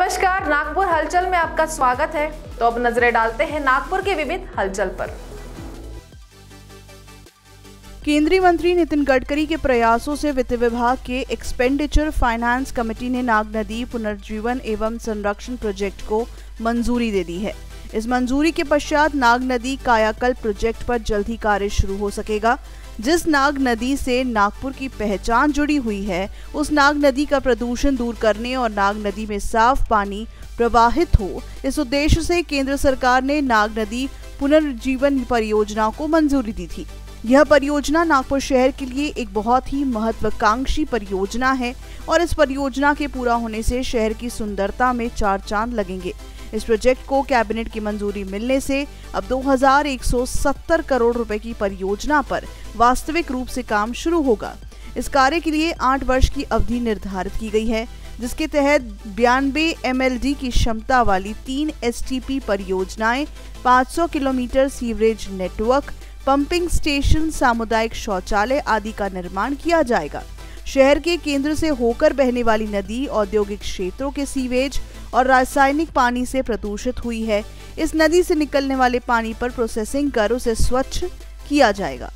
नमस्कार, नागपुर हलचल में आपका स्वागत है। तो अब नज़रें डालते हैं नागपुर के विविध हलचल पर। केंद्रीय मंत्री नितिन गडकरी के प्रयासों से वित्त विभाग के एक्सपेंडिचर फाइनेंस कमेटी ने नाग नदी पुनर्जीवन एवं संरक्षण प्रोजेक्ट को मंजूरी दे दी है। इस मंजूरी के पश्चात नाग नदी कायाकल्प प्रोजेक्ट पर जल्द ही कार्य शुरू हो सकेगा। जिस नाग नदी से नागपुर की पहचान जुड़ी हुई है, उस नाग नदी का प्रदूषण दूर करने और नाग नदी में साफ़ पानी प्रवाहित हो, इस उद्देश्य से केंद्र सरकार ने नाग नदी पुनर्जीवन परियोजना को मंजूरी दी थी। यह परियोजना नागपुर शहर के लिए एक बहुत ही महत्वाकांक्षी परियोजना है और इस परियोजना के पूरा होने से शहर की सुंदरता में चार चाँद लगेंगे। इस प्रोजेक्ट को कैबिनेट की मंजूरी मिलने से अब 2170 करोड़ रुपए की परियोजना पर वास्तविक रूप से काम शुरू होगा। इस कार्य के लिए आठ वर्ष की अवधि निर्धारित की गई है, जिसके तहत बयानबे एम की क्षमता वाली तीन एसटीपी परियोजनाएँ 500 kilometre sewerage network, pumping station, सामुदायिक शौचालय आदि का निर्माण किया जाएगा। शहर के केंद्र से होकर बहने वाली नदी, औद्योगिक क्षेत्रों के सीवेज और रासायनिक पानी से प्रदूषित हुई है। इस नदी से निकलने वाले पानी पर प्रोसेसिंग कर उसे स्वच्छ किया जाएगा।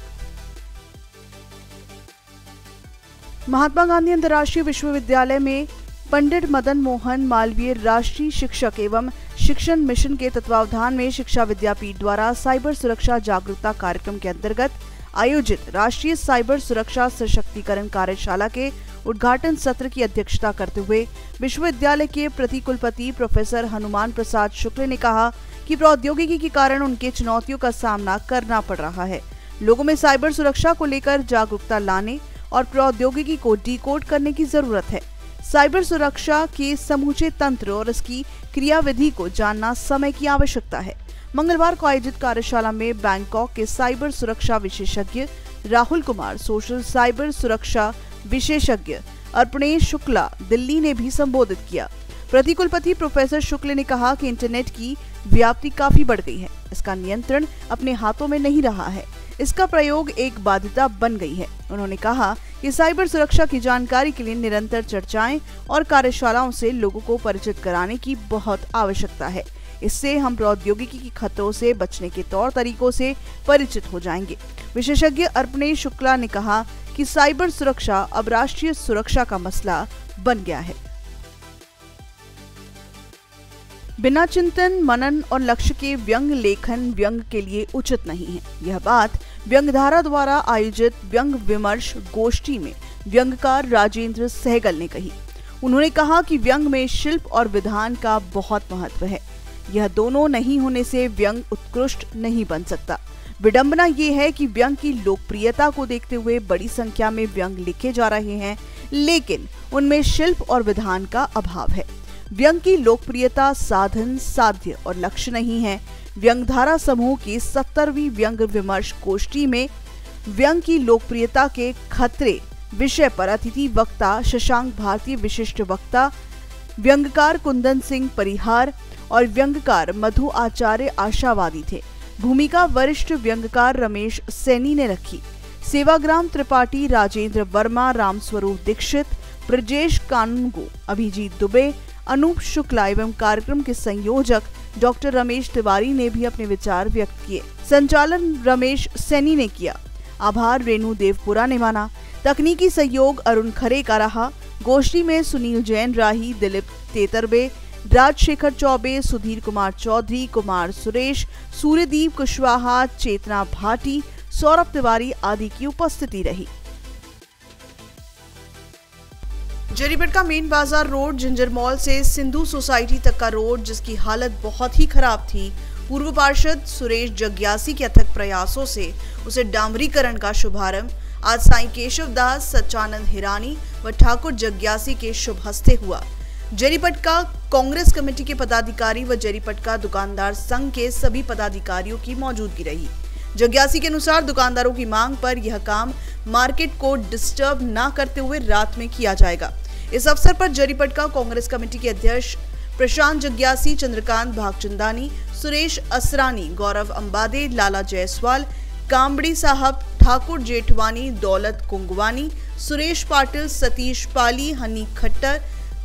महात्मा गांधी अंतर्राष्ट्रीय विश्वविद्यालय में पंडित मदन मोहन मालवीय राष्ट्रीय शिक्षक एवं शिक्षण मिशन के तत्वावधान में शिक्षा विद्यापीठ द्वारा साइबर सुरक्षा जागरूकता कार्यक्रम के अंतर्गत आयोजित राष्ट्रीय साइबर सुरक्षा सशक्तिकरण कार्यशाला के उद्घाटन सत्र की अध्यक्षता करते हुए विश्वविद्यालय के प्रतिकुलपति प्रोफेसर हनुमान प्रसाद शुक्ल ने कहा कि प्रौद्योगिकी के कारण उनके चुनौतियों का सामना करना पड़ रहा है। लोगों में साइबर सुरक्षा को लेकर जागरूकता लाने और प्रौद्योगिकी को डिकोड करने की ज़रूरत है। साइबर सुरक्षा के समूचे तंत्र और इसकी क्रियाविधि को जानना समय की आवश्यकता है। मंगलवार को आयोजित कार्यशाला में बैंकॉक के साइबर सुरक्षा विशेषज्ञ राहुल कुमार, सोशल साइबर सुरक्षा विशेषज्ञ अर्पणेश शुक्ला दिल्ली ने भी संबोधित किया। प्रतिकुलपति प्रोफेसर शुक्ल ने कहा कि इंटरनेट की व्याप्ति काफ़ी बढ़ गई है। इसका नियंत्रण अपने हाथों में नहीं रहा है। इसका प्रयोग एक बाध्यता बन गई है। उन्होंने कहा कि साइबर सुरक्षा की जानकारी के लिए निरंतर चर्चाएँ और कार्यशालाओं से लोगों को परिचित कराने की बहुत आवश्यकता है। इससे हम प्रौद्योगिकी के खतरों से, बचने के तौर तरीकों से परिचित हो जाएँगे। विशेषज्ञ अर्पणेश शुक्ला ने कहा कि साइबर सुरक्षा अब राष्ट्रीय सुरक्षा का मसला बन गया है। बिना चिंतन, मनन और लक्ष्य के व्यंग लेखन व्यंग के लिए उचित नहीं है। यह बात व्यंगधारा द्वारा आयोजित व्यंग विमर्श गोष्ठी में व्यंगकार राजेंद्र सहगल ने कही। उन्होंने कहा कि व्यंग में शिल्प और विधान का बहुत महत्व है। यह दोनों नहीं होने से व्यंग उत्कृष्ट नहीं बन सकता। विडंबना ये है कि व्यंग की लोकप्रियता को देखते हुए बड़ी संख्या में व्यंग लिखे जा रहे हैं, लेकिन उनमें शिल्प और विधान का अभाव है। व्यंग की लोकप्रियता साधन साध्य और लक्ष्य नहीं है। व्यंगधारा समूह की सत्तरवीं व्यंग विमर्श गोष्ठी में व्यंग की लोकप्रियता के खतरे विषय पर अतिथि वक्ता शशांक भारतीय विशिष्ट वक्ता व्यंगकार कुंदन सिंह परिहार और व्यंगकार मधु आचार्य आशावादी थे। भूमिका वरिष्ठ व्यंगकार रमेश सैनी ने रखी। सेवाग्राम त्रिपाठी राजेंद्र वर्मा, रामस्वरूप दीक्षित, ब्रजेश कानूनगो, अभिजीत दुबे अनूप शुक्ला एवं कार्यक्रम के संयोजक डॉक्टर रमेश तिवारी ने भी अपने विचार व्यक्त किए। संचालन रमेश सैनी ने किया। आभार, रेणु देवपुरा ने माना। तकनीकी सहयोग, अरुण खरे का रहा। गोष्ठी में सुनील जैन, राही, दिलीप तेतरबे, राजशेखर चौबे, सुधीर कुमार चौधरी, कुमार सुरेश, सूर्यदीप कुशवाहा, चेतना भाटी, सौरभ तिवारी आदि की उपस्थिति रही। जरीपट का मेन बाज़ार रोड जिंजर मॉल से सिंधु सोसाइटी तक का रोड, जिसकी हालत बहुत ही खराब थी। पूर्व पार्षद सुरेश जग्यासी के अथक प्रयासों से उसे डामरीकरण का शुभारंभ। आज साई केशव दास, सच्चानंद हिरानी व ठाकुर जग्यासी के शुभ हस्ते हुआ जरीपटका कांग्रेस कमेटी के पदाधिकारी व जरीपटका दुकानदार संघ के सभी पदाधिकारियों की मौजूदगी रही। जग्यासी के अनुसार दुकानदारों की मांग पर यह काम मार्केट को डिस्टर्ब ना करते हुए रात में किया जाएगा। इस अवसर पर जरीपटका कांग्रेस कमेटी के अध्यक्ष प्रशांत जग्यासी, चंद्रकांत भागचंदानी, सुरेश असरानी, गौरव अंबादे, लाला जायसवाल कामड़ी साहब, ठाकुर जेठवानी, दौलत कुंगवानी, सुरेश पाटिल, सतीश पाली, हनी खट्टर,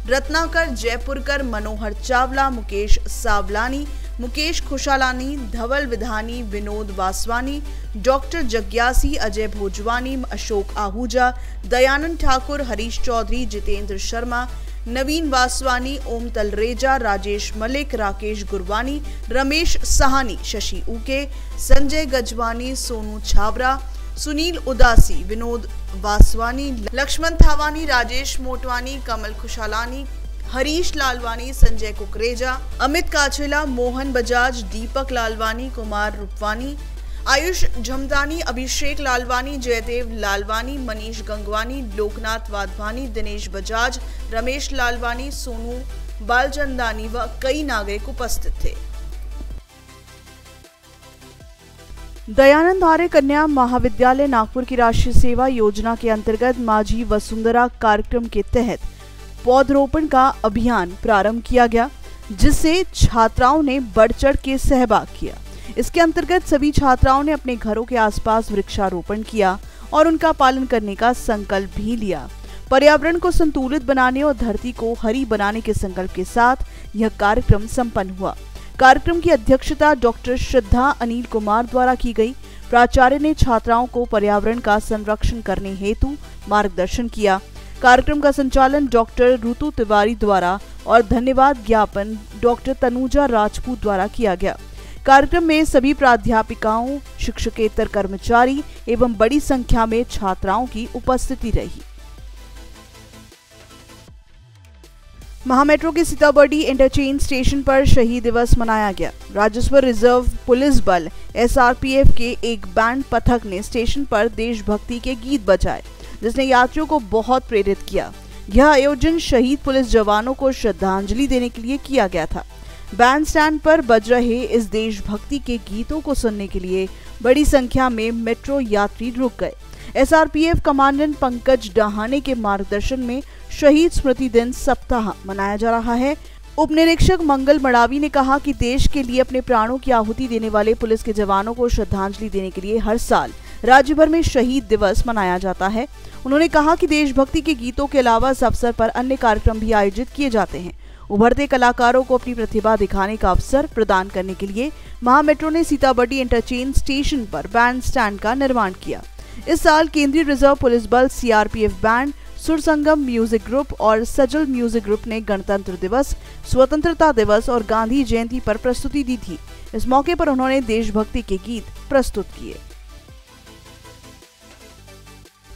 रत्नाकर, जयपुरकर, मनोहर चावला, मुकेश सावलानी मुकेश खुशालानी, धवल विधानी, विनोद वासवानी, डॉक्टर जग्यासी, अजय भोजवानी, अशोक आहूजा, दयानंद ठाकुर, हरीश चौधरी, जितेंद्र शर्मा, नवीन वासवानी, ओम तलरेजा, राजेश मलिक, राकेश गुरवानी, रमेश सहानी, शशि उके संजय गजवानी, सोनू छाबरा, सुनील उदासी, विनोद वासवानी, लक्ष्मण थावानी, राजेश मोटवानी, कमल खुशालानी हरीश लालवानी, संजय कुकरेजा, अमित काछेला, मोहन बजाज, दीपक लालवानी, कुमार रूपवानी, आयुष झमदानी, अभिषेक लालवानी, जयदेव लालवानी, मनीष गंगवानी, लोकनाथ वाधवानी, दिनेश बजाज, रमेश लालवानी, सोनू बालचंदानी व कई नागरिक उपस्थित थे। दयानंद आर्य कन्या महाविद्यालय नागपुर की राष्ट्रीय सेवा योजना के अंतर्गत माझी वसुंधरा कार्यक्रम के तहत पौधरोपण का अभियान प्रारंभ किया गया, जिससे छात्राओं ने बढ़ चढ़ के सहभाग किया। इसके अंतर्गत सभी छात्राओं ने अपने घरों के आसपास वृक्षारोपण किया और उनका पालन करने का संकल्प भी लिया। पर्यावरण को संतुलित बनाने और धरती को हरी बनाने के संकल्प के साथ यह कार्यक्रम संपन्न हुआ। कार्यक्रम की अध्यक्षता डॉक्टर श्रद्धा अनिल कुमार द्वारा की गई। प्राचार्य ने छात्राओं को पर्यावरण का संरक्षण करने हेतु मार्गदर्शन किया। कार्यक्रम का संचालन डॉक्टर ऋतु तिवारी द्वारा और धन्यवाद ज्ञापन डॉक्टर तनुजा राजपूत द्वारा किया गया। कार्यक्रम में सभी प्राध्यापिकाओं, शिक्षकेतर कर्मचारी एवं बड़ी संख्या में छात्राओं की उपस्थिति रही। महामेट्रो के सीताबर्डी इंटरचेंज स्टेशन पर शहीद दिवस मनाया गया। राजस्व रिज़र्व पुलिस बल, एसआरपीएफ के एक बैंड पथक ने स्टेशन पर देशभक्ति के गीत बजाए। जिसने यात्रियों को बहुत प्रेरित किया। यह आयोजन शहीद पुलिस जवानों को श्रद्धांजलि देने के लिए किया गया था। बैंड स्टैंड पर बज रहे इस देशभक्ति के गीतों को सुनने के लिए बड़ी संख्या में मेट्रो यात्री रुक गए। एसआरपीएफ कमांडेंट पंकज डहाने के मार्गदर्शन में शहीद स्मृति दिन सप्ताह मनाया जा रहा है। उप निरीक्षक मंगल मड़ावी ने कहा कि देश के लिए अपने प्राणों की आहुति देने वाले पुलिस के जवानों को श्रद्धांजलि देने के लिए हर साल राज्य भर में शहीद दिवस मनाया जाता है। उन्होंने कहा कि देशभक्ति के गीतों के अलावा इस अवसर पर अन्य कार्यक्रम भी आयोजित किए जाते हैं। उभरते कलाकारों को अपनी प्रतिभा दिखाने का अवसर प्रदान करने के लिए महामेट्रो ने सीताबर्डी इंटरचेंज स्टेशन पर बैंड स्टैंड का निर्माण किया। इस साल केंद्रीय रिज़र्व पुलिस बल CRPF band Sursangam music group और सजल म्यूज़िक ग्रुप ने गणतंत्र दिवस, स्वतंत्रता दिवस और गांधी जयंती पर प्रस्तुति दी थी। इस मौके पर उन्होंने देशभक्ति के गीत प्रस्तुत किए।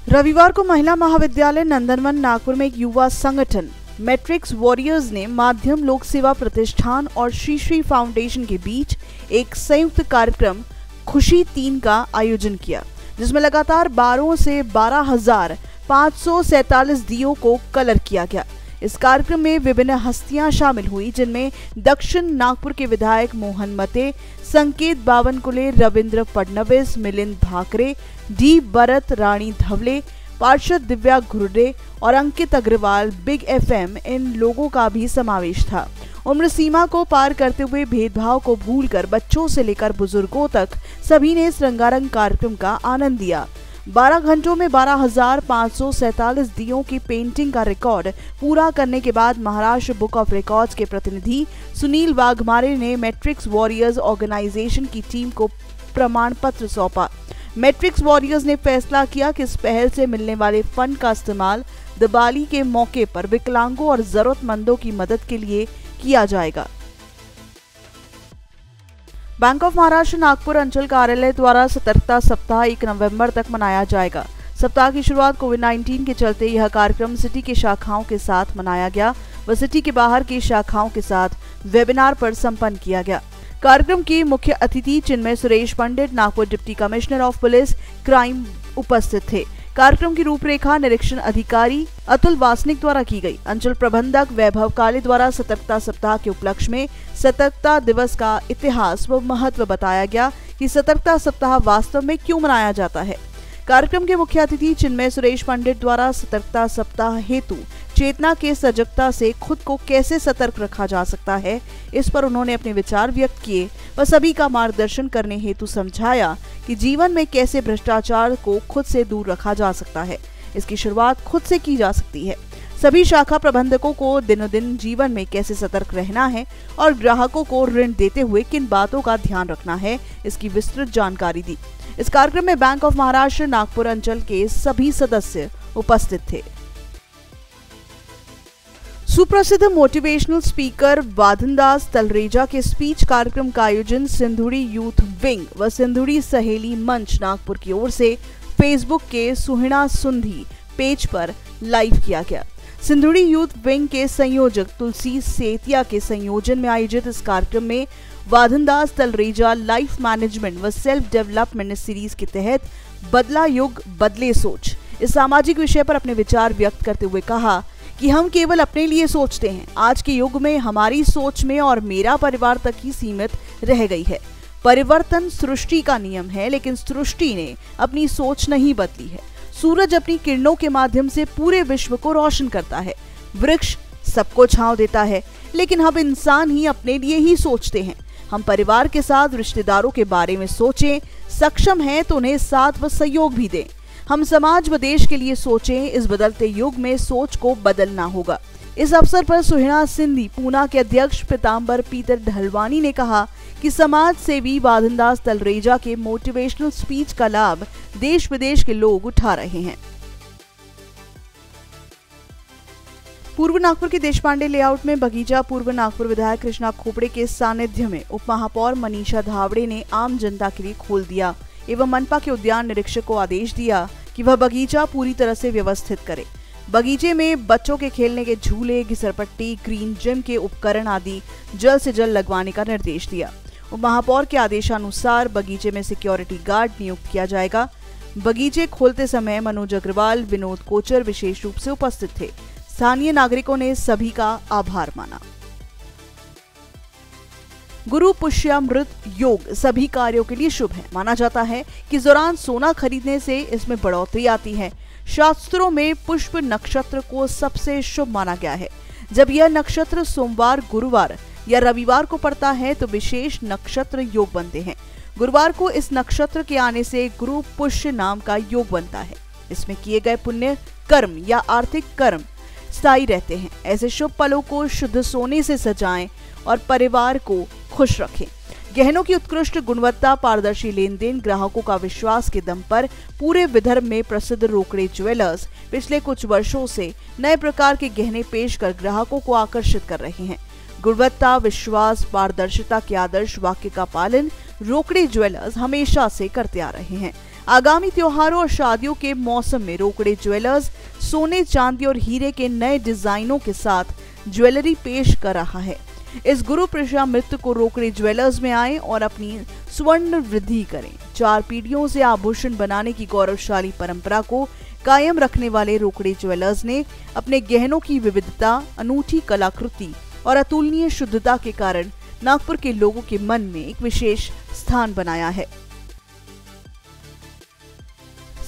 रविवार को महिला महाविद्यालय नंदनवन नागपुर में एक युवा संगठन, मैट्रिक्स वॉरियर्स ने माध्यम लोक सेवा प्रतिष्ठान और श्री श्री फाउंडेशन के बीच एक संयुक्त कार्यक्रम, खुशी तीन का आयोजन किया, जिसमें लगातार बारह से बारह हज़ार पाँच सौ सैतालीस दियो को कलर किया गया। इस कार्यक्रम में विभिन्न हस्तियाँ शामिल हुई, जिनमें दक्षिण नागपुर के विधायक मोहन मते, संकेत बावनकुले, रविंद्र फडणवीस, मिलिंद भाकरे, डी भरत रानी धवले, पार्षद दिव्या घुर्रे और अंकित अग्रवाल बिग एफएम, इन लोगों का भी समावेश था। उम्र सीमा को पार करते हुए भेदभाव को भूलकर बच्चों से लेकर बुज़ुर्गों तक सभी ने इस रंगारंग कार्यक्रम का आनंद लिया। 12 घंटों में बारह हज़ार दियों की पेंटिंग का रिकॉर्ड पूरा करने के बाद महाराष्ट्र बुक ऑफ़ रिकॉर्ड्स के प्रतिनिधि सुनील वाघमारे ने मैट्रिक्स वॉरियर्स ऑर्गेनाइजेशन की टीम को प्रमाण पत्र सौंपा। मैट्रिक्स वॉरियर्स ने फैसला किया कि इस पहल से मिलने वाले फंड का इस्तेमाल दिवाली के मौके पर विकलांगों और जरूरतमंदों की मदद के लिए किया जाएगा। बैंक ऑफ़ महाराष्ट्र नागपुर अंचल कार्यालय द्वारा सतर्कता सप्ताह एक नवंबर तक मनाया जाएगा। सप्ताह की शुरुआत कोविड 19 के चलते यह कार्यक्रम सिटी की शाखाओं के साथ मनाया गया व सिटी के बाहर की शाखाओं के साथ वेबिनार पर संपन्न किया गया। कार्यक्रम की मुख्य अतिथि Chinmay Suresh Pandit, Nagpur deputy commissioner of police, crime उपस्थित थे। कार्यक्रम की रूपरेखा निरीक्षण अधिकारी अतुल वासनिक द्वारा की गई। अंचल प्रबंधक वैभव काले द्वारा सतर्कता सप्ताह के उपलक्ष्य में सतर्कता दिवस का इतिहास व महत्व बताया गया कि सतर्कता सप्ताह वास्तव में क्यों मनाया जाता है। कार्यक्रम के मुख्य अतिथि चिन्मय सुरेश पंडित द्वारा सतर्कता सप्ताह हेतु चेतना के सजगता से खुद को कैसे सतर्क रखा जा सकता है, इस पर उन्होंने अपने विचार व्यक्त किए। व सभी का मार्गदर्शन करने हेतु समझाया कि जीवन में कैसे भ्रष्टाचार को खुद से दूर रखा जा सकता है। इसकी शुरुआत खुद से की जा सकती है। सभी शाखा प्रबंधकों को दिनों दिन जीवन में कैसे सतर्क रहना है और ग्राहकों को ऋण देते हुए किन बातों का ध्यान रखना है, इसकी विस्तृत जानकारी दी। इस कार्यक्रम में बैंक ऑफ़ महाराष्ट्र, नागपुर, अंचल के सभी सदस्य उपस्थित थे। सुप्रसिद्ध मोटिवेशनल स्पीकर वाधनदास तलरेजा के स्पीच कार्यक्रम का आयोजन सिंधुड़ी यूथ विंग व सिंधुड़ी सहेली मंच नागपुर की ओर से फेसबुक के सुहिणा सुंधी पेज पर लाइव किया गया। सिंधुड़ी यूथ विंग के संयोजक तुलसी सेतिया के संयोजन में आयोजित इस कार्यक्रम में वाधनदास तलरेजा लाइफ मैनेजमेंट व सेल्फ डेवलपमेंट सीरीज़ के तहत बदला युग, बदले सोच। इस सामाजिक विषय पर अपने विचार व्यक्त करते हुए कहा कि हम केवल अपने लिए सोचते हैं। आज के युग में हमारी सोच में और मेरा परिवार तक ही सीमित रह गई है। परिवर्तन सृष्टि का नियम है, लेकिन सृष्टि ने अपनी सोच नहीं बदली है। सूरज अपनी किरणों के माध्यम से पूरे विश्व को रोशन करता है। वृक्ष सबको छांव देता है, लेकिन हम इंसान ही अपने लिए ही सोचते हैं। हम परिवार के साथ, रिश्तेदारों के बारे में सोचें, सक्षम हैं तो उन्हें साथ व सहयोग भी दें। हम समाज व देश के लिए सोचें, इस बदलते युग में सोच को बदलना होगा। इस अवसर पर सुहिणा सिंधी पूना के अध्यक्ष पिताम्बर पीतर ढलवानी ने कहा कि समाज सेवी वाधनदास तलरेजा के मोटिवेशनल स्पीच का लाभ देश विदेश के लोग उठा रहे हैं। पूर्व नागपुर के देश पांडे लेआउट में बगीचा, पूर्व नागपुर विधायक कृष्णा खोपड़े के सानिध्य में उप महापौर मनीषा धावड़े ने आम जनता के लिए खोल दिया। एवं मनपा के उद्यान निरीक्षक को आदेश दिया कि वह बगीचा पूरी तरह से व्यवस्थित करे। बगीचे में बच्चों के खेलने के झूले, घिसरपट्टी, ग्रीन जिम के उपकरण आदि जल्द से जल्द लगवाने का निर्देश दिया। महापौर के आदेशानुसार बगीचे में सिक्योरिटी गार्ड नियुक्त किया जाएगा। बगीचे खोलते समय मनोज अग्रवाल, विनोद कोचर विशेष रूप से उपस्थित थे। स्थानीय नागरिकों ने सभी का आभार माना। गुरु पुष्यामृत योग सभी कार्यों के लिए शुभ है। माना जाता है कि दौरान सोना खरीदने से इसमें बढ़ोतरी आती है। शास्त्रों में पुष्प नक्षत्र को सबसे शुभ माना गया है। जब यह नक्षत्र सोमवार, गुरुवार या रविवार को पड़ता है तो विशेष नक्षत्र योग बनते हैं। गुरुवार को इस नक्षत्र के आने से गुरु पुष्य नाम का योग बनता है। इसमें किए गए पुण्य, कर्म या आर्थिक कर्म स्थायी रहते हैं। ऐसे शुभ पलों को शुद्ध सोने से सजाएँ और परिवार को खुश रखें। गहनों की उत्कृष्ट गुणवत्ता, पारदर्शी लेन देन ग्राहकों का विश्वास के दम पर पूरे विदर्भ में प्रसिद्ध रोकड़े ज्वेलर्स पिछले कुछ वर्षों से नए प्रकार के गहने पेश कर ग्राहकों को आकर्षित कर रहे हैं। गुणवत्ता, विश्वास, पारदर्शिता के आदर्श वाक्य का पालन रोकड़े ज्वेलर्स हमेशा से करते आ रहे हैं। आगामी त्योहारों और शादियों के मौसम में रोकड़े ज्वेलर्स सोने, चांदी और हीरे के नए डिजाइनों के साथ ज्वेलरी पेश कर रहा है। इस गुरु प्रशा मृत्यु को रोकड़े ज्वेलर्स में आए और अपनी स्वर्ण वृद्धि करें। चार पीढ़ियों से आभूषण बनाने की गौरवशाली परंपरा को कायम रखने वाले रोकड़े ज्वेलर्स ने अपने गहनों की विविधता, अनूठी कलाकृति और अतुलनीय शुद्धता के कारण नागपुर के लोगों के मन में एक विशेष स्थान बनाया है।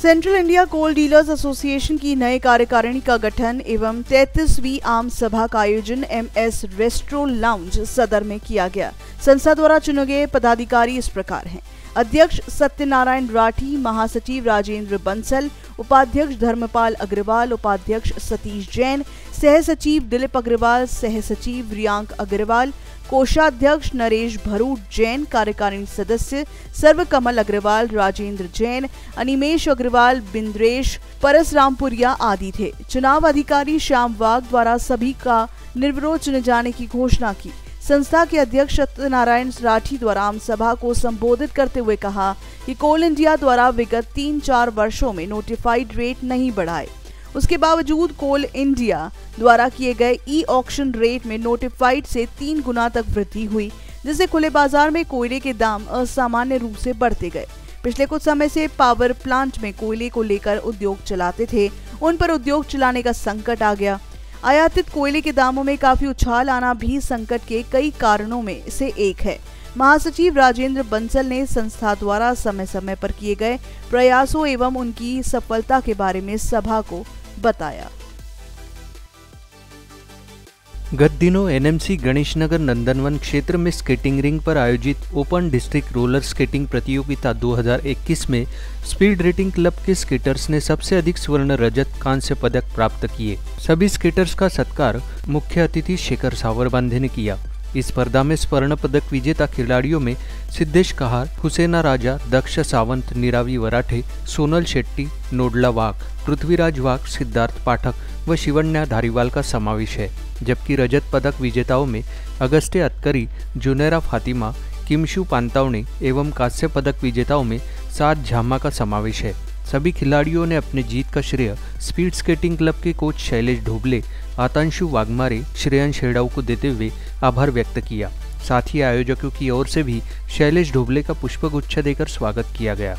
Central India coal dealers association की नए कार्यकारिणी का गठन एवं तैतीसवीं आम सभा का आयोजन एम एस रेस्ट्रो लाउंज सदर में किया गया। संस्था द्वारा चुने गए पदाधिकारी इस प्रकार हैं। अध्यक्ष सत्यनारायण राठी, महासचिव राजेंद्र बंसल, उपाध्यक्ष धर्मपाल अग्रवाल, उपाध्यक्ष सतीश जैन, सह सचिव दिलीप अग्रवाल, सह सचिव रियांक अग्रवाल कोषाध्यक्ष नरेश भरूट जैन कार्यकारिणी सदस्य सर्व कमल अग्रवाल, राजेंद्र जैन, अनिमेश अग्रवाल, बिंद्रेश परसरामपुरिया आदि थे। चुनाव अधिकारी श्याम वाघ द्वारा सभी का निर्विरोध चुने जाने की घोषणा की। संस्था के अध्यक्ष सत्यनारायण राठी द्वारा आम सभा को संबोधित करते हुए कहा कि कोल इंडिया द्वारा विगत तीन चार वर्षों में नोटिफाइड रेट नहीं बढ़ाए। उसके बावजूद कोल इंडिया द्वारा किए गए ई ऑक्शन रेट में नोटिफाइड से तीन गुना तक वृद्धि हुई, जिससे खुले बाज़ार में कोयले के दाम असामान्य रूप से बढ़ते गए। पिछले कुछ समय से पावर प्लांट में कोयले को लेकर उद्योग चलाते थे, उन पर उद्योग चलाने का संकट आ गया। आयातित कोयले के दामों में काफ़ी उछाल आना भी संकट के कई कारणों में से एक है। महासचिव राजेंद्र बंसल ने संस्था द्वारा समय समय पर किए गए प्रयासों एवं उनकी सफलता के बारे में सभा को बताया। गत दिनों एनएमसी गणेशनगर नंदनवन क्षेत्र में स्केटिंग रिंग पर आयोजित ओपन डिस्ट्रिक्ट रोलर स्केटिंग प्रतियोगिता 2021 में स्पीड रेटिंग क्लब के स्केटर्स ने सबसे अधिक स्वर्ण रजत कांस्य पदक प्राप्त किए। सभी स्केटर्स का सत्कार मुख्य अतिथि शेखर सावरबांधे ने किया। इस स्पर्धा में स्वर्ण पदक विजेता खिलाड़ियों में सिद्धेश कहार, हुसैना राजा, दक्ष सावंत, निरावी वराठे, सोनल शेट्टी, नोडला वाघ, पृथ्वीराज वाघ, सिद्धार्थ पाठक व शिवन्या धारीवाल का समावेश है। जबकि रजत पदक विजेताओं में अगस्त्य अतकरी, जुनेरा फातिमा, किमशु पांतावणे एवं कांस्य पदक विजेताओं में सात झामा का समावेश है। सभी खिलाड़ियों ने अपने जीत का श्रेय स्पीड स्केटिंग क्लब के कोच शैलेश ढोबले, आतांशु वाघमारे श्रेयन शेड़ाऊ को देते हुए आभार व्यक्त किया। साथ ही आयोजकों की ओर से भी शैलेश ढोबले का पुष्पगुच्छ देकर स्वागत किया गया।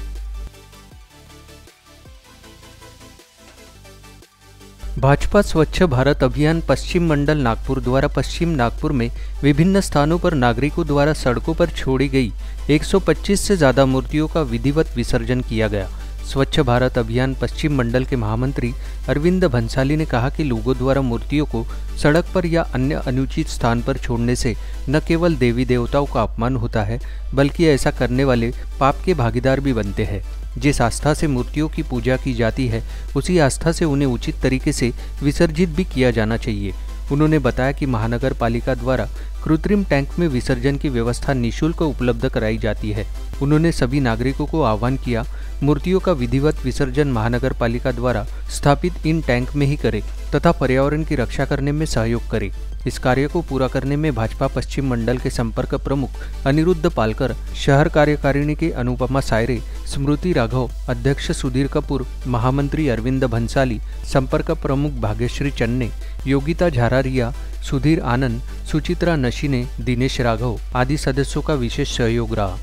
भाजपा स्वच्छ भारत अभियान पश्चिम मंडल नागपुर द्वारा पश्चिम नागपुर में विभिन्न स्थानों पर नागरिकों द्वारा सड़कों पर छोड़ी गई 125 से ज़्यादा मूर्तियों का विधिवत विसर्जन किया गया। स्वच्छ भारत अभियान पश्चिम मंडल के महामंत्री अरविंद भंसाली ने कहा कि लोगों द्वारा मूर्तियों को सड़क पर या अन्य अनुचित स्थान पर छोड़ने से न केवल देवी देवताओं का अपमान होता है, बल्कि ऐसा करने वाले पाप के भागीदार भी बनते हैं। जिस आस्था से मूर्तियों की पूजा की जाती है, उसी आस्था से उन्हें उचित तरीके से विसर्जित भी किया जाना चाहिए। उन्होंने बताया कि महानगर पालिका द्वारा कृत्रिम टैंक में विसर्जन की व्यवस्था निशुल्क उपलब्ध कराई जाती है। उन्होंने सभी नागरिकों को आह्वान किया मूर्तियों का विधिवत विसर्जन महानगर पालिका द्वारा स्थापित इन टैंक में ही करे तथा पर्यावरण की रक्षा करने में सहयोग करे। इस कार्य को पूरा करने में भाजपा पश्चिम मंडल के संपर्क प्रमुख अनिरुद्ध पालकर, शहर कार्यकारिणी के अनुपमा सायरे, स्मृति राघव, अध्यक्ष सुधीर कपूर, महामंत्री अरविंद भंसाली, संपर्क प्रमुख भाग्यश्री चन्ने, योगिता झारारिया, सुधीर आनंद, सुचित्रा नशीने, दिनेश राघव आदि सदस्यों का विशेष सहयोग रहा।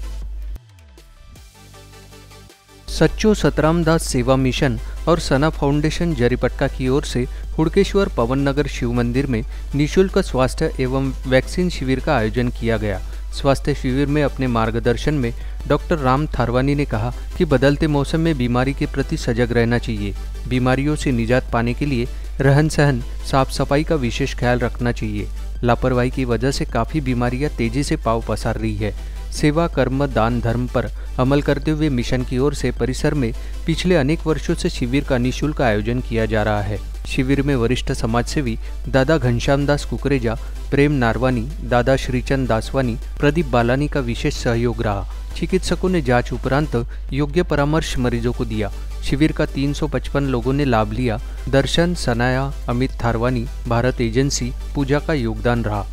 सच्चो सतराम दास सेवा मिशन और सना फाउंडेशन जरीपटका की ओर से हुड़केश्वर पवन नगर शिव मंदिर में निशुल्क स्वास्थ्य एवं वैक्सीन शिविर का आयोजन किया गया। स्वास्थ्य शिविर में अपने मार्गदर्शन में डॉक्टर राम थारवानी ने कहा कि बदलते मौसम में बीमारी के प्रति सजग रहना चाहिए। बीमारियों से निजात पाने के लिए रहन सहन साफ़ सफ़ाई का विशेष ख्याल रखना चाहिए। लापरवाही की वजह से काफ़ी बीमारियाँ तेज़ी से पाव पसार रही है। सेवा, कर्म, दान, धर्म पर अमल करते हुए मिशन की ओर से परिसर में पिछले अनेक वर्षों से शिविर का निशुल्क आयोजन किया जा रहा है। शिविर में वरिष्ठ समाजसेवी दादा घनश्याम दास कुकरेजा, प्रेम नारवानी, दादा श्रीचंद दासवानी, प्रदीप बालानी का विशेष सहयोग रहा। चिकित्सकों ने जाँच उपरांत योग्य परामर्श मरीजों को दिया। शिविर का 355 लोगों ने लाभ लिया। दर्शन, सनाया, अमित थारवानी, भारत एजेंसी, पूजा का योगदान रहा।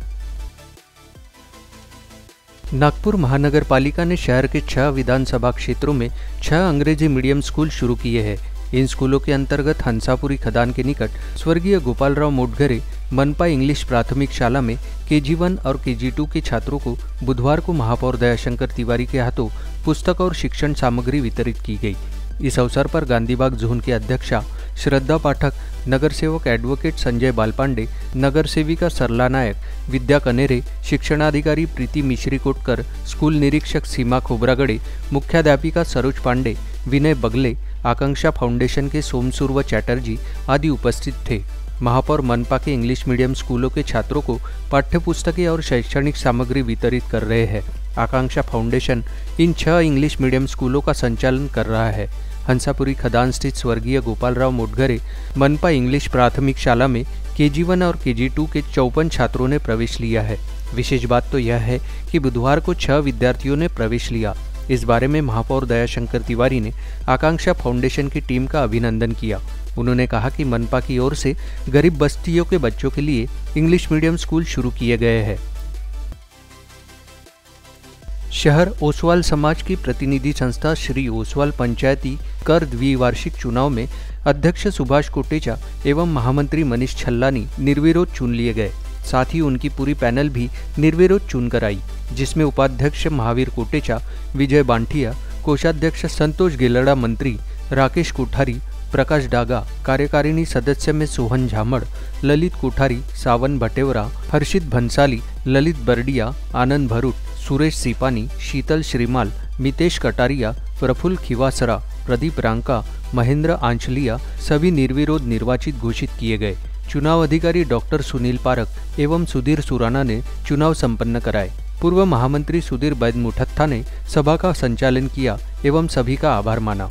नागपुर महानगर पालिका ने शहर के छह विधानसभा क्षेत्रों में छह अंग्रेज़ी मीडियम स्कूल शुरू किए हैं। इन स्कूलों के अंतर्गत हंसापुरी खदान के निकट स्वर्गीय गोपालराव मोटघरे, मनपा इंग्लिश प्राथमिक शाला में के जी वन और के जी टू के छात्रों को बुधवार को महापौर दयाशंकर तिवारी के हाथों पुस्तक और शिक्षण सामग्री वितरित की गई। इस अवसर पर गांधीबाग जोन की अध्यक्षा श्रद्धा पाठक नगर सेवक एडवोकेट संजय बालपांडे नगर सेविका सरला नायक, विद्या कनेरे, शिक्षणाधिकारी प्रीति मिश्री कोटकर स्कूल निरीक्षक सीमा खोबरागड़े, मुख्याध्यापिका सरोज पांडे, विनय बगले, आकांक्षा फाउंडेशन के सोमसुर्व चैटर्जी आदि उपस्थित थे। महापौर मनपा के इंग्लिश मीडियम स्कूलों के छात्रों को पाठ्यपुस्तकें और शैक्षणिक सामग्री वितरित कर रहे हैं। आकांक्षा फाउंडेशन इन छह इंग्लिश मीडियम स्कूलों का संचालन कर रहा है। हंसापुरी खदान स्थित स्वर्गीय गोपालराव मोटघरे मनपा इंग्लिश प्राथमिक शाला में के जी वन और के जी टू के चौपन छात्रों ने प्रवेश लिया है। विशेष बात तो यह है कि बुधवार को छह विद्यार्थियों ने प्रवेश लिया। इस बारे में महापौर दयाशंकर तिवारी ने आकांक्षा फाउंडेशन की टीम का अभिनंदन किया। उन्होंने कहा कि मनपा की ओर से गरीब बस्तियों के बच्चों के लिए इंग्लिश मीडियम स्कूल शुरू किए गए हैं। शहर ओसवाल समाज की प्रतिनिधि संस्था श्री ओसवाल पंचायती कर द्विवार्षिक चुनाव में अध्यक्ष सुभाष कोटेचा एवं महामंत्री मनीष छल्लानी निर्विरोध चुन लिए गए। साथ ही उनकी पूरी पैनल भी निर्विरोध चुनकर आई, जिसमें उपाध्यक्ष महावीर कोटेचा, विजय बांठिया, कोषाध्यक्ष संतोष गेलड़ा मंत्री राकेश कोठारी, प्रकाश डागा, कार्यकारिणी सदस्य में सोहन झामड़, ललित कोठारी, सावन भटेवरा, हर्षित भंसाली ललित बर्डिया, आनंद भरूट सुरेश सिपानी, शीतल श्रीमाल, मितेश कटारिया, प्रफुल्ल खिवासरा, प्रदीप रांका, महेंद्र आंचलिया सभी निर्विरोध निर्वाचित घोषित किए गए। चुनाव अधिकारी डॉक्टर सुनील पारक एवं सुधीर सुराना ने चुनाव संपन्न कराए। पूर्व महामंत्री सुधीर बैद मुठत्था ने सभा का संचालन किया एवं सभी का आभार माना।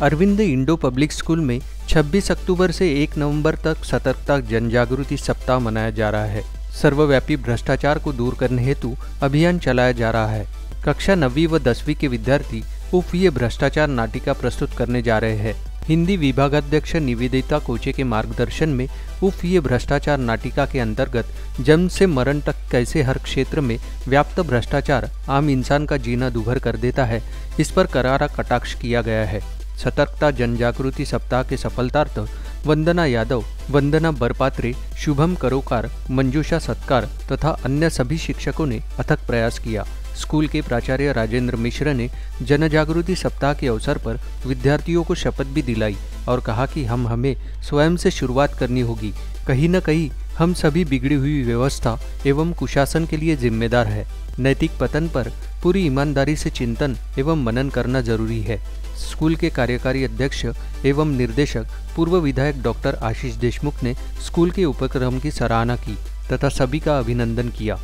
अरविंद इंडो पब्लिक स्कूल में 26 अक्टूबर से 1 नवंबर तक सतर्कता जन जागृति सप्ताह मनाया जा रहा है। सर्वव्यापी भ्रष्टाचार को दूर करने हेतु अभियान चलाया जा रहा है। कक्षा नवी व दसवीं के विद्यार्थी उफ ये भ्रष्टाचार नाटिका प्रस्तुत करने जा रहे हैं। हिंदी विभागाध्यक्ष निवेदिता कोचे के मार्गदर्शन में उफ ये भ्रष्टाचार नाटिका के अंतर्गत जन्म से मरण तक कैसे हर क्षेत्र में व्याप्त भ्रष्टाचार आम इंसान का जीना दुभर कर देता है, इस पर करारा कटाक्ष किया गया है। सतर्कता जन सप्ताह के सफलतार्थ वंदना यादव वंदना बरपात्रे, शुभम करोकार, मंजूषा सत्कार तथा अन्य सभी शिक्षकों ने अथक प्रयास किया। स्कूल के प्राचार्य राजेंद्र मिश्र ने जन जागृति सप्ताह के अवसर पर विद्यार्थियों को शपथ भी दिलाई और कहा कि हम हमें स्वयं से शुरुआत करनी होगी। कहीं न कहीं हम सभी बिगड़ी हुई व्यवस्था एवं कुशासन के लिए जिम्मेदार है। नैतिक पतन पर पूरी ईमानदारी से चिंतन एवं मनन करना ज़रूरी है। स्कूल के कार्यकारी अध्यक्ष एवं निर्देशक, पूर्व विधायक डॉक्टर आशीष देशमुख ने स्कूल के उपक्रम की सराहना की तथा सभी का अभिनंदन किया।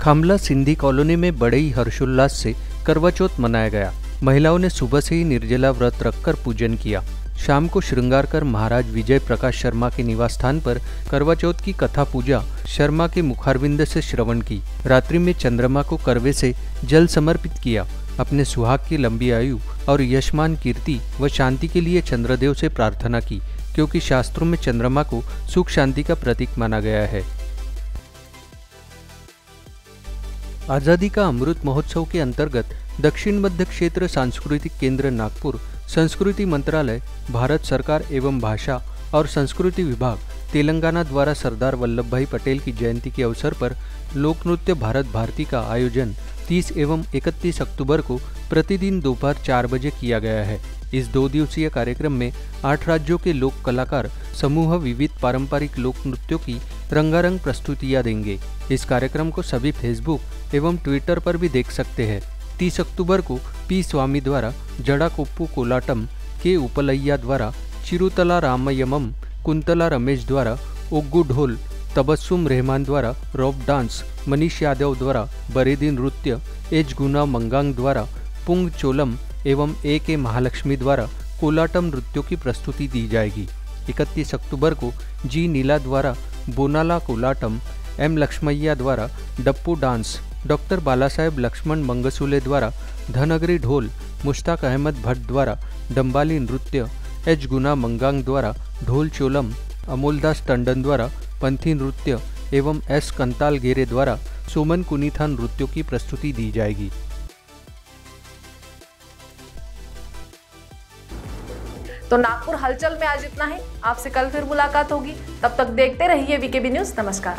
खामला सिंधी कॉलोनी में बड़े ही हर्षोल्लास से करवाचौथ मनाया गया। महिलाओं ने सुबह से ही निर्जला व्रत रखकर पूजन किया। शाम को श्रृंगार कर महाराज विजय प्रकाश शर्मा के निवास स्थान पर करवा चौथ की कथा पूजा शर्मा के मुखारविंद से श्रवण की। रात्रि में चंद्रमा को करवे से जल समर्पित किया। अपने सुहाग की लंबी आयु और यशमान कीर्ति व शांति के लिए चंद्रदेव से प्रार्थना की, क्योंकि शास्त्रों में चंद्रमा को सुख शांति का प्रतीक माना गया है। आज़ादी का अमृत महोत्सव के अंतर्गत दक्षिण मध्य क्षेत्र सांस्कृतिक केंद्र नागपुर संस्कृति मंत्रालय, भारत सरकार एवं भाषा और संस्कृति विभाग तेलंगाना द्वारा सरदार वल्लभ भाई पटेल की जयंती के अवसर पर लोक नृत्य भारत भारती का आयोजन 30 एवं 31 अक्टूबर को प्रतिदिन दोपहर चार बजे किया गया है। इस दो दिवसीय कार्यक्रम में आठ राज्यों के लोक कलाकार, समूह विविध पारंपरिक लोक नृत्यों की रंगारंग प्रस्तुतियाँ देंगे। इस कार्यक्रम को सभी फेसबुक एवं ट्विटर पर भी देख सकते हैं। तीस अक्टूबर को पी स्वामी द्वारा जड़ा कोप्पू कोलाटम के उपलैया द्वारा चिरुतला रामयमम कुंतला रमेश द्वारा ओग्गू ढोल, तबस्सुम रहमान द्वारा रॉप डांस, मनीष यादव द्वारा बरेदी नृत्य, एच गुना मंगांग द्वारा पुंग चोलम एवं ए के महालक्ष्मी द्वारा कोलाटम नृत्यों की प्रस्तुति दी जाएगी। 31 अक्टूबर को जी नीला द्वारा बोनाला कोलाटम, एम लक्ष्मैया द्वारा डप्पू डांस डॉक्टर साहेब लक्ष्मण मंगसूले द्वारा धनगरी ढोल, मुश्ताक अहमद भट्ट द्वारा डम्बाली नृत्य, एच. गुना मंगांग द्वारा ढोल चोलम अमोलदास टंडन द्वारा पंथी नृत्य एवं एस. कंताल गेरे द्वारा सोमन कुनीथा नृत्यों की प्रस्तुति दी जाएगी। तो नागपुर हलचल में आज इतना ही। आपसे कल फिर मुलाकात होगी। तब तक देखते रहिए वीकेबी न्यूज़ नमस्कार।